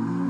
I'm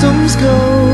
systems go.